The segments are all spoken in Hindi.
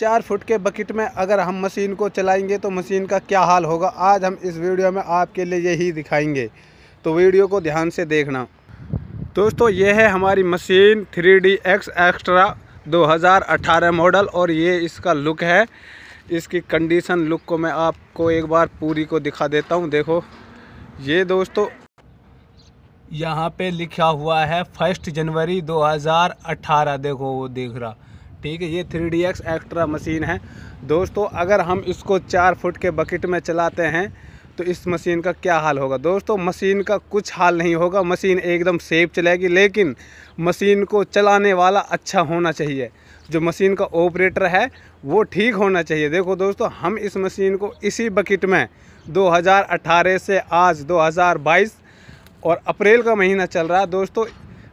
चार फुट के बकेट में अगर हम मशीन को चलाएँगे तो मशीन का क्या हाल होगा? आज हम इस वीडियो में आपके लिए यही दिखाएँगे। तो वीडियो को ध्यान से देखना। दोस्तों, ये है हमारी machine three D X extra 2018 model और ये इसका लुक है। इसकी कंडीशन लुक को मैं आपको एक बार पूरी को दिखा देता हूँ। देखो, ये दोस्तों, यहाँ पे लिखा हुआ है फ़र्स्ट जनवरी 2018 देखो, वो देख रहा। ठीक है, ये three D X extra machine है। दोस्तों, अगर हम इसको चार फुट के बकेट में चलाते हैं तो इस मशीन का क्या हाल होगा? दोस्तों मशीन का कुछ हाल नहीं होगा। मशीन एकदम सेफ़ चलेगी, लेकिन मशीन को चलाने वाला अच्छा होना चाहिए। जो मशीन का ऑपरेटर है, वो ठीक होना चाहिए। देखो दोस्तों, हम इस मशीन को इसी बकेट में 2018 से आज 2022 और अप्रैल का महीना चल रहा है। दोस्तों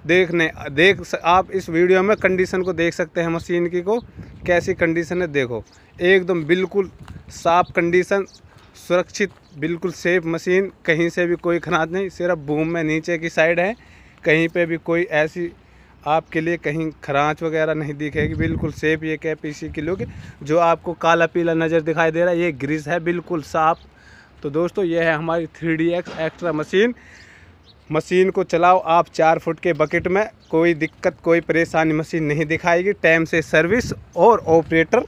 देखने, देख आप इस वीडियो में कंडीशन को देख सकते हैं मशीन की को, कैसी कंडीशन है, देखो। एकदम बिल्कुल साफ़ कंडीशन सुरक्षित, बिल्कुल सेफ़ मशीन कहीं से भी कोई खराब नहीं, सिर्फ़ बूम में नीचे की साइड है। कहीं पे भी कोई ऐसी आपके लिए कहीं खरांच वगैरह नहीं दिखेगी, बिल्कुल सेफ़ ये कैप इसी की लुक जो आपको काला पीला नज़र दिखाई दे रहा है, ये ग्रीस है, बिल्कुल साफ़। तो दोस्तों, ये है हमारी three D X extra machine machine को चलाओ, आप चार फुट के बकेट में, कोई दिक्कत, कोई परेशानी मशीन नहीं दिखाएगी। टाइम से सर्विस और ऑपरेटर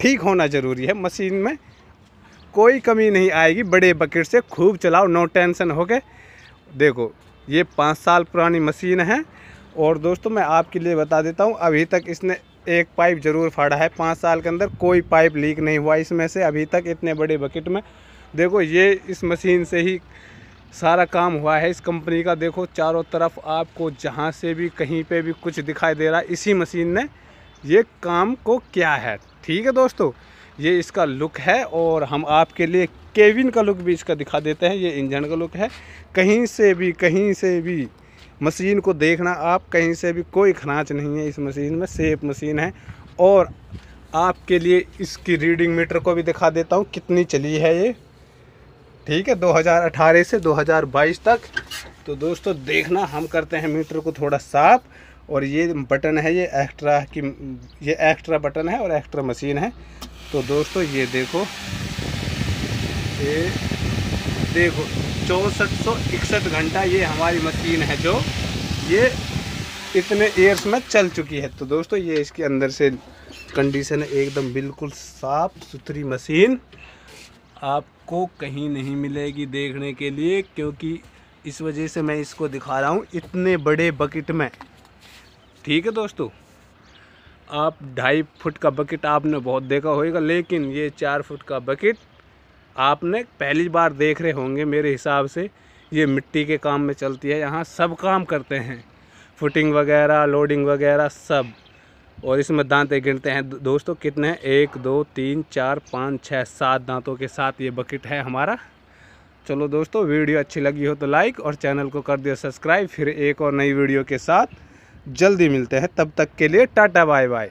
ठीक होना ज़रूरी है। मशीन में कोई कमी नहीं आएगी, बड़े बकेट से खूब चलाओ, नो टेंशन हो गए देखो, ये पाँच साल पुरानी मशीन है और दोस्तों, मैं आपके लिए बता देता हूँ, अभी तक इसने एक पाइप ज़रूर फाड़ा है। पाँच साल के अंदर कोई पाइप लीक नहीं हुआ इसमें से, अभी तक इतने बड़े बकेट में। देखो, ये इस मशीन से ही सारा काम हुआ है इस कंपनी का। देखो, चारों तरफ़ आपको जहाँ से भी कहीं पे भी कुछ दिखाई दे रहा है, इसी मशीन ने ये काम को क्या है। ठीक है दोस्तों, ये इसका लुक है और हम आपके लिए केविन का लुक भी इसका दिखा देते हैं। ये इंजन का लुक है। कहीं से भी, कहीं से भी मशीन को देखना, आप कहीं से भी कोई खनाच नहीं है इस मशीन में, सेफ़ मशीन है। और आपके लिए इसकी रीडिंग मीटर को भी दिखा देता हूँ, कितनी चली है ये। ठीक है 2018 से 2022 तक। तो दोस्तों, देखना, हम करते हैं मीटर को थोड़ा साफ़। और ये बटन है, ये एक्स्ट्रा की, ये एक्स्ट्रा बटन है और एक्स्ट्रा मशीन है। तो दोस्तों, ये देखो ये देखो, चौंसठ सौ इकसठ घंटा ये हमारी मशीन है जो, ये इतने ईयर्स में चल चुकी है। तो दोस्तों, ये इसके अंदर से कंडीशन है, एकदम बिल्कुल साफ़ सुथरी मशीन। आपको कहीं नहीं मिलेगी देखने के लिए क्योंकि इस वजह से मैं इसको दिखा रहा हूँ इतने बड़े बकेट में। ठीक है दोस्तों? आप ढाई फुट का बकेट आपने बहुत देखा होगा, लेकिन ये चार फुट का बकेट आपने पहली बार देख रहे होंगे मेरे हिसाब से। ये मिट्टी के काम में चलती है, यहाँ सब काम करते हैं। फुटिंग वगैरह लोडिंग वगैरह सब। और इसमें दांत गिनते हैं। दोस्तों, कितने हैं? एक, दो, तीन, चार, पाँच छः सात दांतों के साथ ये बकेट है हमारा। चलो दोस्तों, वीडियो अच्छी लगी हो तो लाइक और चैनल को कर दियो सब्सक्राइब। फिर एक और नई वीडियो के साथ जल्दी मिलते हैं। तब तक के लिए टाटा बाय बाय